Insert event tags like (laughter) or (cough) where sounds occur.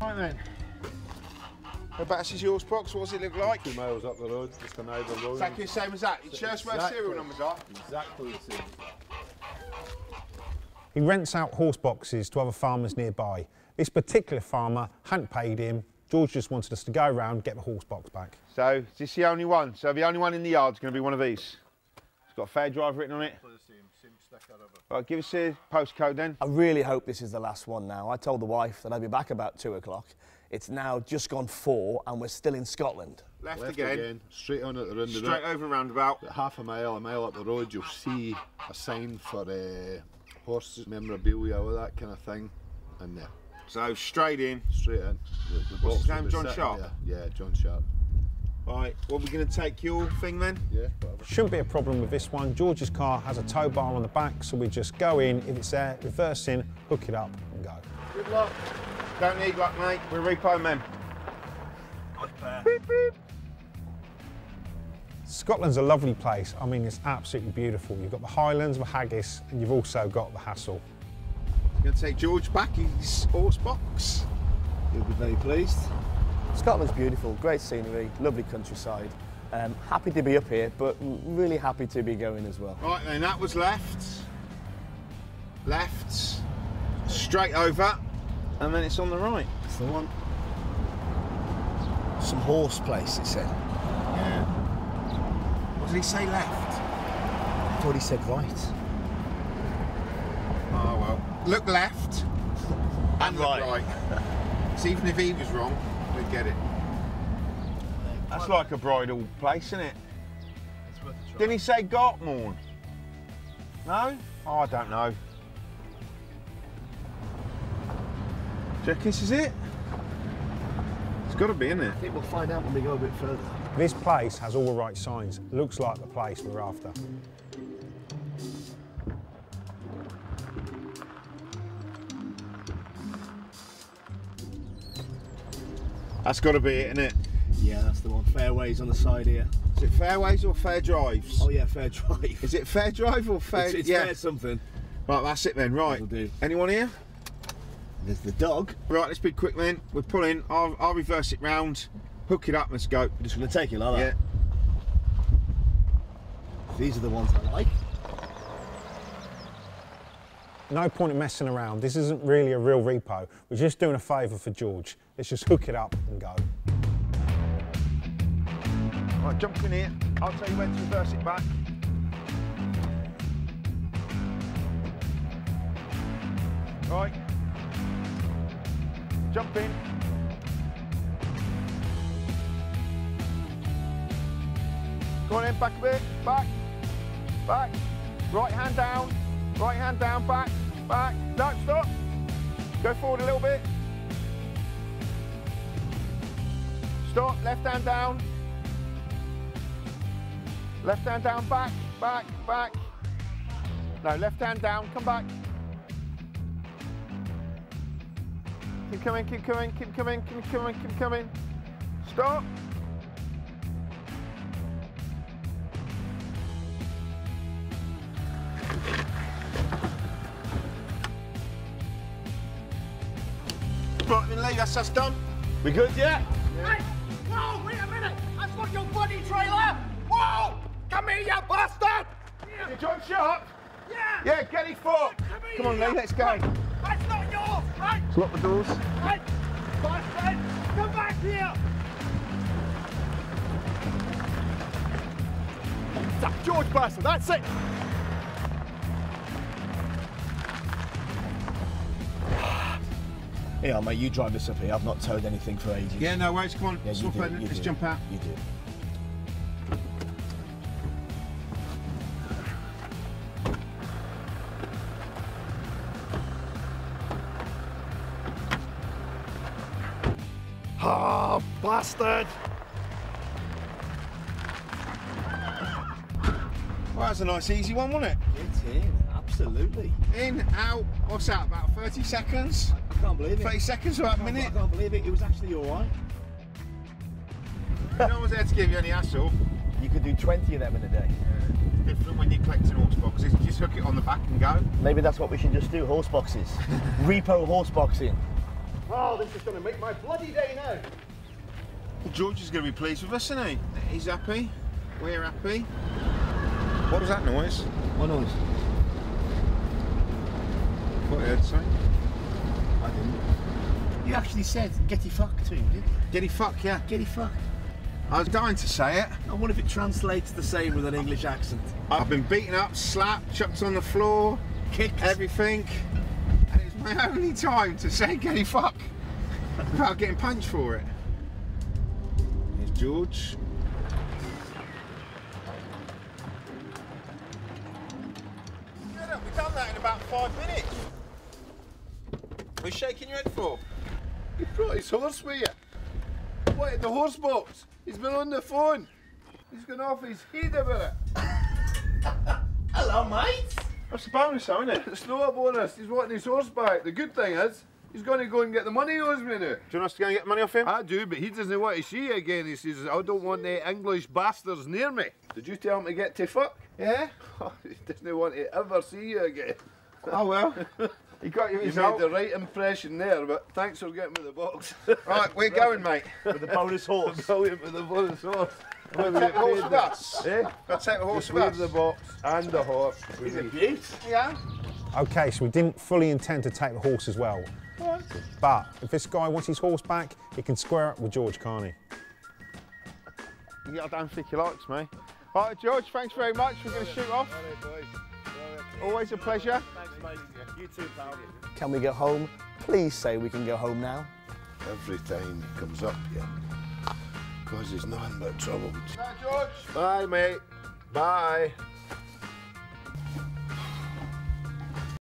Right then. Whereabouts is yours box? What does it look like? Two miles up the road, just a neighbour road. Exactly the same as that. You show us where serial numbers are. Exactly the same. He rents out horse boxes to other farmers nearby. This particular farmer hadn't paid him. George just wanted us to go around get the horse box back. So, is this the only one? So the only one in the yard's going to be one of these. It's got fair drive written on it. Right, give us a postcode then. I really hope this is the last one now. I told the wife that I'd be back about two o'clock. It's now just gone four and we're still in Scotland. Left, Left again. again. straight on at the roundabout. Straight over roundabout. About half a mile, a mile up the road, you'll see a sign for uh, horse memorabilia, all that kind of thing, in there. So straight in. Straight in. The, the What's his name, John Sharp? there. Yeah, John Sharp. Right, what are we going to take your thing then? Yeah, whatever. Shouldn't be a problem with this one. George's car has a tow bar on the back, so we just go in, if it's there, reverse in, hook it up and go. Good luck. Don't need luck, mate. We're repo men. Scotland's a lovely place. I mean, it's absolutely beautiful. You've got the Highlands, the Haggis, and you've also got the Hassel. Going to take George back his horse box. He'll be very pleased. Scotland's beautiful, great scenery, lovely countryside. Um, happy to be up here, but really happy to be going as well. Right then, that was left. Left. Straight over. And then it's on the right. That's the one. Some horse place, it said. Yeah. What did he say left? I thought he said right. Oh well. Look left. (laughs) And look right. right. (laughs) so even if he was wrong, get it. That's like a bridal place, isn't it? Didn't he say Gartmorn? No? Oh, I don't know. Do you this is it? It's got to be, isn't it? I think we'll find out when we go a bit further. This place has all the right signs. Looks like the place we're after. That's got to be it, isn't it? Yeah, that's the one. Fairways on the side here. Is it fairways or fair drives? Oh yeah, fair drive. Is it fair drive or fair? It's, it's yeah. fair something. Right, that's it then. Right. Anyone here? There's the dog. Right, let's be quick then. We're pulling. I'll, I'll reverse it round, hook it up. Let's go. I'm just going to take it like Yeah. that. These are the ones I like. No point in messing around. This isn't really a real repo. We're just doing a favour for George. Let's just hook it up and go. Right, jump in here. I'll tell you when to reverse it back. Right. Jump in. Go on in, back a bit. Back. Back. Right hand down. Right hand down, back. Back. No, stop. Go forward a little bit. Stop. Left hand down. Left hand down, back, back, back. No, left hand down, come back. Keep coming, keep coming, keep coming, keep coming, keep coming. Stop. Right, then Lee, that's us done. We good, yeah? Hey! Whoa, wait a minute! That's not your bloody trailer! Whoa! Come here, you bastard! Hey, John, shut up. Yeah! Yeah, get his foot. Come on, Lee, let's go. That's not yours, right? Let's lock the doors. Right! Bastard! Come back here! That George bastard, that's it! Yeah, mate, you drive this up here. I've not towed anything for ages. Yeah, no worries. Come on, Yeah, you swap do, Let's do. jump out. You do. Ah, bastard! Well, that's a nice, easy one, wasn't it? It is, in, absolutely. In, out. What's that? About 30 seconds? I can't believe it. 30 seconds, about a I can't- minute. I can't believe it. It was actually all right. no one's there to give you any hassle. You could do 20 of them in a day. Different when you're collecting horse boxes. You just hook it on the back and go. Maybe that's what we should just do, horse boxes. (laughs) Repo horse boxing. Oh, this is going to make my bloody day now. George is going to be pleased with us, isn't he? He's happy. We're happy. What was that noise? What noise? What I heard say? I. You actually said getty fuck to him, did you? Did he fuck yeah? Getty fuck. I was dying to say it. I wonder if it translates the same with an English accent. I've been beaten up, slapped, chucked on the floor, Kicked. everything. And it's my only time to say getty fuck without getting punched for it. Here's George. We've done that in about five minutes. What are you shaking your head for? He brought his horse with you. What, in the horse box? He's been on the phone. He's gone off his head about it. (laughs) Hello, mate. That's the bonus, though, isn't it? It's not a bonus. He's wanting his horse back. The good thing is, he's going to go and get the money he owes me now. Do you want us to go and get the money off him? I do, but he doesn't want to see you again. He says, I don't want the English bastards near me. Did you tell him to get to fuck? yeah. (laughs) he doesn't want to ever see you again. Oh well. (laughs) He got you You his made the right impression there, but thanks for getting me the box. (laughs) Right, we're going, mate. With the bonus (laughs) horse. Brilliant with the bonus horse. Take the horse with us. Eh? I'll take the horse with us. the box and the horse. He's a beaut. Yeah. Okay, so we didn't fully intend to take the horse as well. But if this guy wants his horse back, he can square up with George Carney. Yeah, I don't think he likes me. All right, George, thanks very much. We're going to shoot off. Always a pleasure. Thanks, mate. You too, pal. Can we go home? Please say we can go home now. Every time he comes up here, causes nothing but trouble. Bye, George. Bye, mate. Bye.